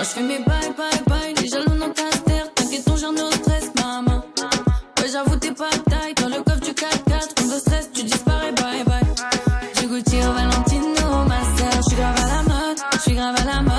Ah, je fais mes bye bye bye, les jaloux dans ta. T'inquiète, ton genre no stress, maman. Ouais, j'avoue, t'es pas taille. Dans le coffre du 4-4, comme de stress, tu disparais, bye bye. J'ai goûté au Valentino, ma sœur. Je suis grave à la mode, je suis grave à la mode.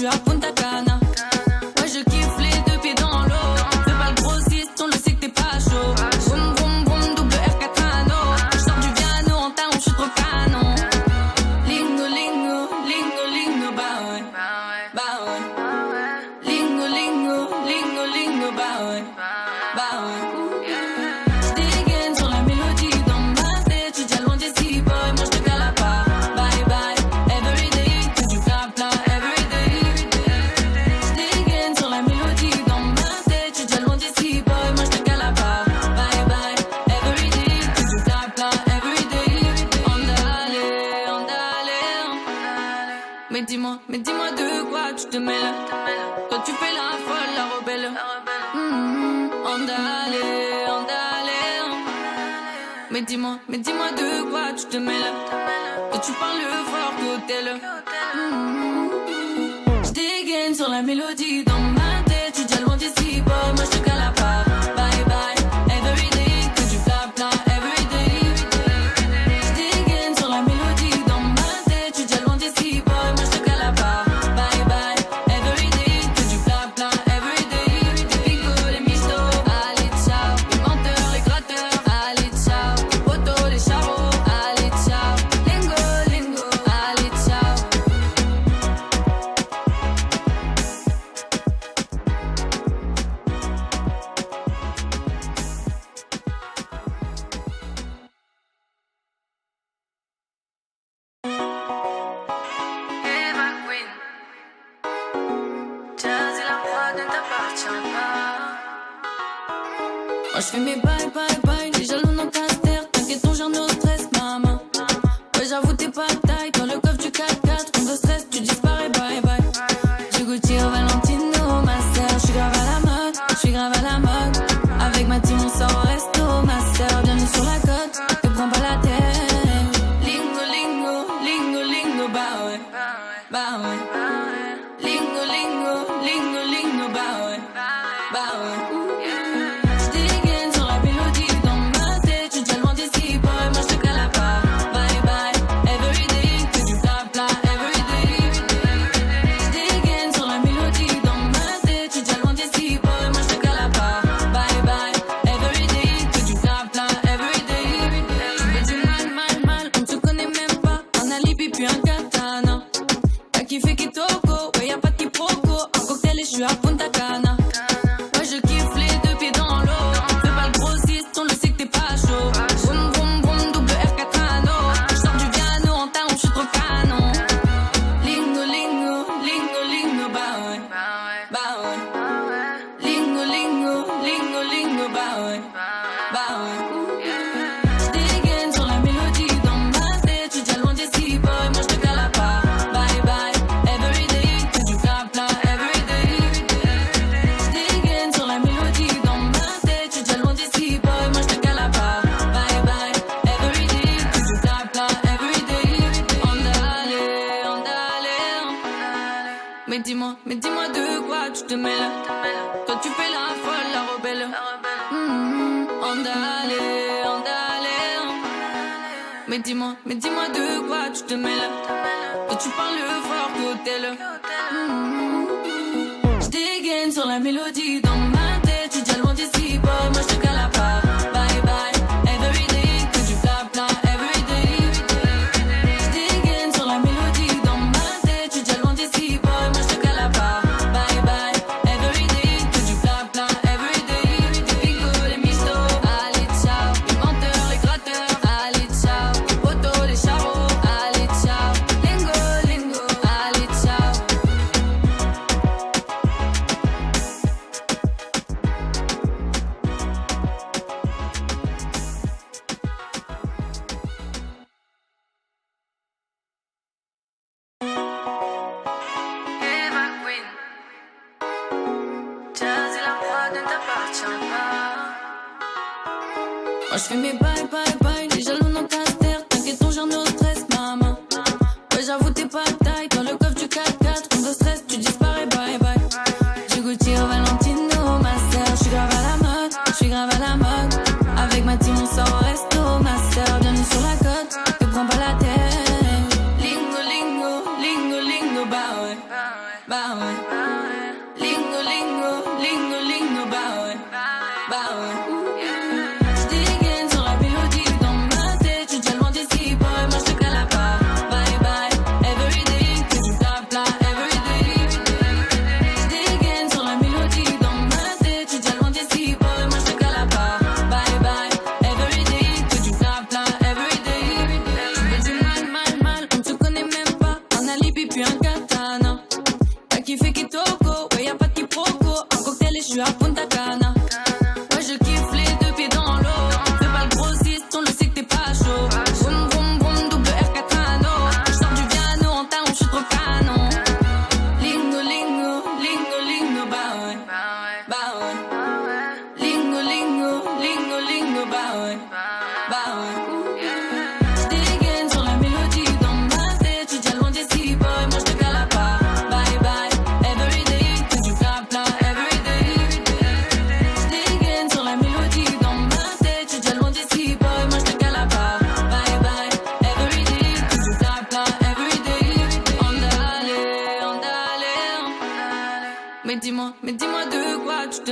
drop Mais dis-moi, mais dis-moi de quoi tu te mêles. Toi, tu fais la folle, la rebelle. Mm-hmm. Andale, andale. Mais dis-moi, mais dis-moi de quoi tu te mêles. Toi, tu parles fort d'hôtel. Mmh. Je dégaine sur la mélodie dans Moi je fais mes bye bye bye, déjà loin. Mais dis-moi, mais dis-moi de quoi tu te mêles. Et tu parles fort, côté le. Mmh. Je dégaine sur la mélodie dans ma Watch for me, bye bye.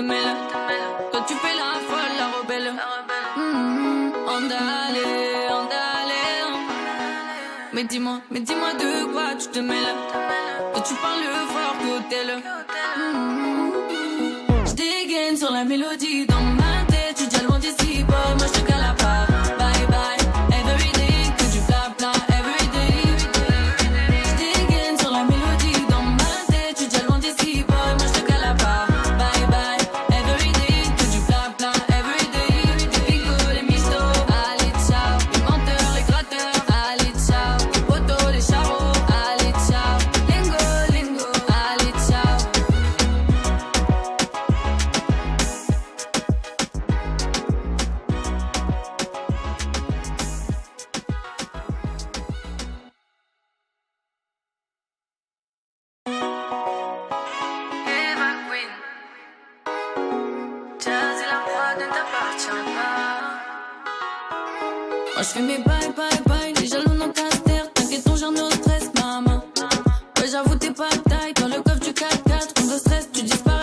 te. Quand tu fais la folle, la rebelle. Mm-hmm. Andale, andale. Mais dis-moi, mais dis-moi de quoi tu te mêles. Que tu parles fort, qu'au tel. Mmh, Je dégaine sur la mélodie. Ah, je fais mes bye bye bye, les jaloux dans ta terre. T'inquiète, ton genre no stress, maman. Ouais, j'avoue, t'es pas taille. Dans le coffre du 4-4, on le stress, tu dis pas.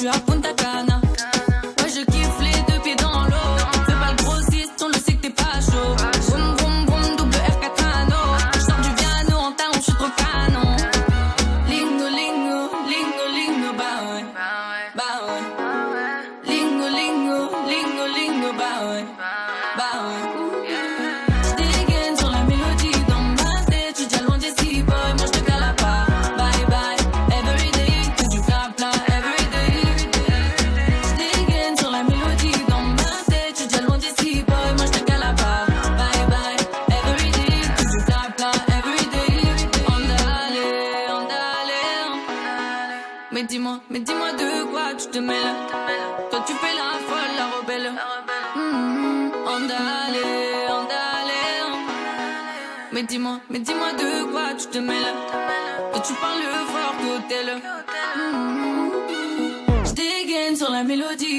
tu as Mais dis-moi, mais dis-moi de quoi tu te mêles. Toi, tu fais la folle, la rebelle. Mm-hmm. Andale, andale. Mais dis-moi, mais dis-moi de quoi tu te mêles. Toi, tu parles fort qu'au tel. Mm-hmm. Je sur la mélodie.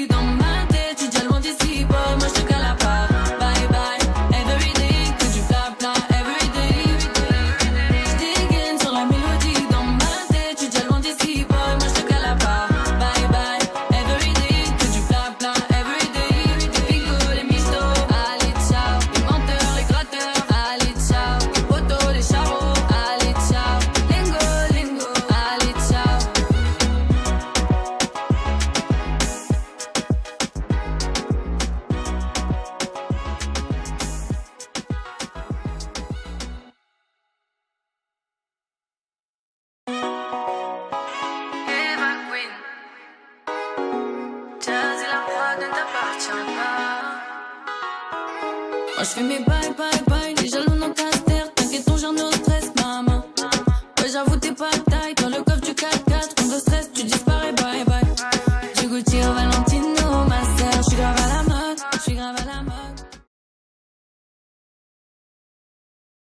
Moi je fais mes bye bye bye, les jaloux n'ont qu'à terre. T'inquiète, on gère nos stress, maman. Ouais, j'avoue, t'es pas taille. Dans le coffre du 4-4, on de stress, tu dis.